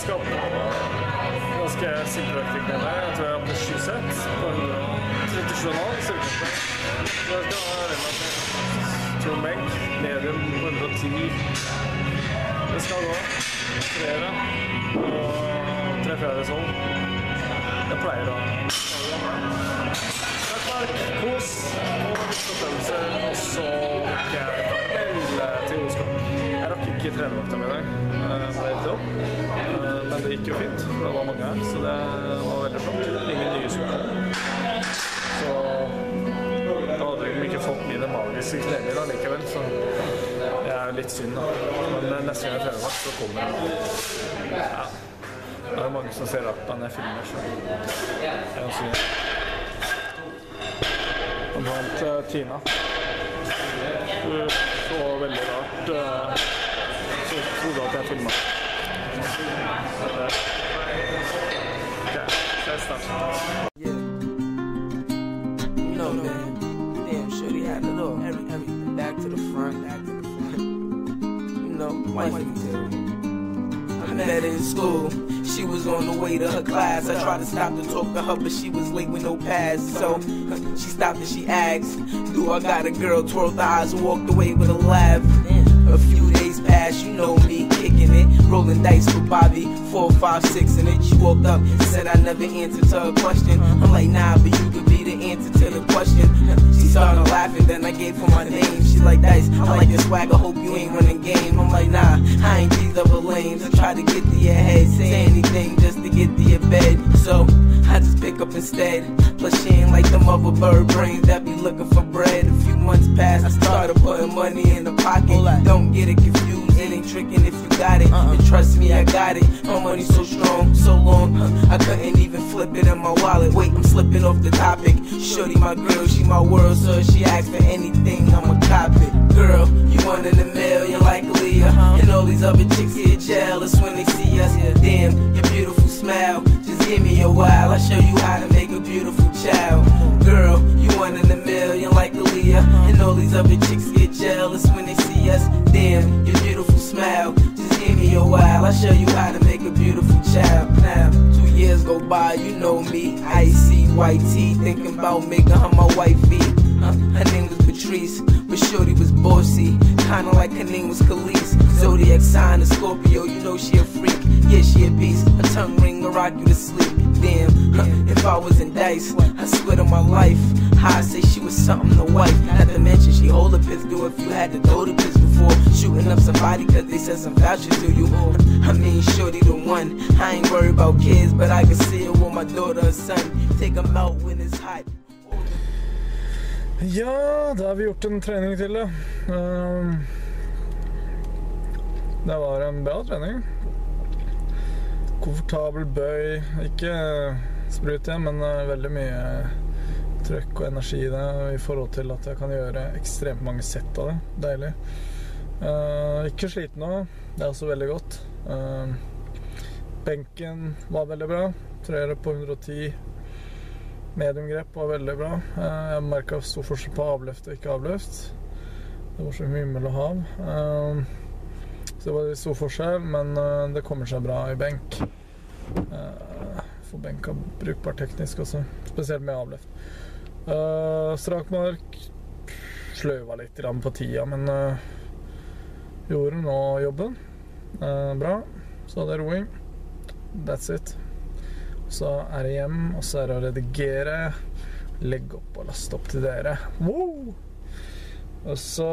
jeg skal ganske simpelaktig med meg. Jeg tror jeg hadde sju sett på 137,5 sølvkamper. Så jeg skal ha relativt tung benk. Medium på 110. Det skal gå. Treere og tre fjerdedels sånn. Jeg pleier å Takk, Mark. Kos og opplevelser. Og så gikk jeg til Oslo. Jeg rakk ikke trenevakta mi i dag. Eh, ble litt opp. Eh, det gikk jo fint. Det var mange her, så det var veldig flott. Ingen nye sko. Så da hadde de ikke fått mine magiske kneler da likevel, så det er litt synd, da. Men eh, neste gang jeg trener vakt, så kommer jeg. Ja. Det er mange som ser på når jeg filmer, så jeg kan si det. Og blant Tina. Hun så veldig rart Yeah. You know, man. Everything. Back to the front, back to the front. You know, material. I met in school. She was on the way to her class. I tried to stop to talk to her, but she was late with no pass. So she stopped and she asked, Do I got a girl? Twirled the eyes and walked away with a laugh. A few days passed, you know me, rolling dice with Bobby, four, five, six and then She walked up and said I never answered to her question. I'm like, nah, but you could be the answer to the question. She started laughing, then I gave her my name. She like dice, I like your swag, I hope you ain't running game. I'm like, nah, I ain't these other lanes. I try to get to your head, say anything just to get to your bed. So I just pick up instead. Plus she ain't like them other bird brains that be looking for bread. A few months passed, I started putting money in the pocket. Don't get it confused, tricking if you got it. And trust me, I got it. My money so strong, so long, huh, I couldn't even flip it in my wallet. Wait, I'm slipping off the topic. Shorty my girl, she my world, so if she asks for anything, I'ma cop it. Girl, you one in a million like Aaliyah. And all these other chicks here jealous when they see us. Damn, your beautiful smile. Just give me a while, I'll show you how to make a beautiful child. Girl, you one in a million like Aaliyah. And all these other chicks get jealous when they I'll show you how to make a beautiful child. Now, two years go by, you know me. Icy white tee, thinking about making her my wifey. Uh, her name was Patrice, but Shorty was bossy. Kinda like her name was Khalees. Zodiac sign of Scorpio, you know she a freak. Yeah, she a beast. Her tongue ring will rock you to sleep. If I was in dice, I swear to my life. I say she was something to wife. Not to mention she hold a pistol if you had to throw the pistol before shooting up somebody cause they said some vouchers to you. I mean, Shorty the one. I ain't worried about kids, but I can see it with my daughter and son. Take them out when it's hot. Ja, da har vi gjort en trening til, da. Um, det var en bra trening. Komfortabel bøy. Ikke sprut igjen, men uh, veldig mye trøkk og energi i det i forhold til at jeg kan gjøre ekstremt mange sett av det. Deilig. Uh, ikke sliten nå. Det er også veldig godt. Uh, benken var veldig bra. Treere på 110. Mediumgrep var veldig bra. Uh, Jeg merka stor forskjell på avløft og ikke avløft. Det var så himmel og hav. Eh, Så det var litt stor forskjell, men eh, det kommer seg bra i benk. Får For benk er brukbar teknisk også, spesielt med avløft. Strakmark Strak sløva litt på tida, men eh, gjorde nå jobben. Eh, Bra. Så hadde jeg roing. That's it. Så er det hjem, og så er det å redigere, legge opp og laste opp til dere. Wow! Og så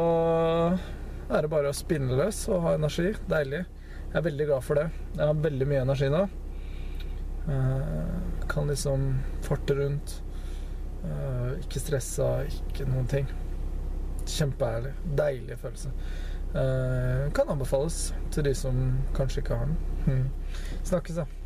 er det bare å spinne løs og ha energi. Deilig. Jeg er veldig glad for det. Jeg har veldig mye energi nå. Eh, kan liksom farte rundt. Eh, ikke stressa, ikke noen ting. Kjempeherlig. Deilig følelse. Eh, kan anbefales til de som kanskje ikke har den. Hmm. Snakkes, da.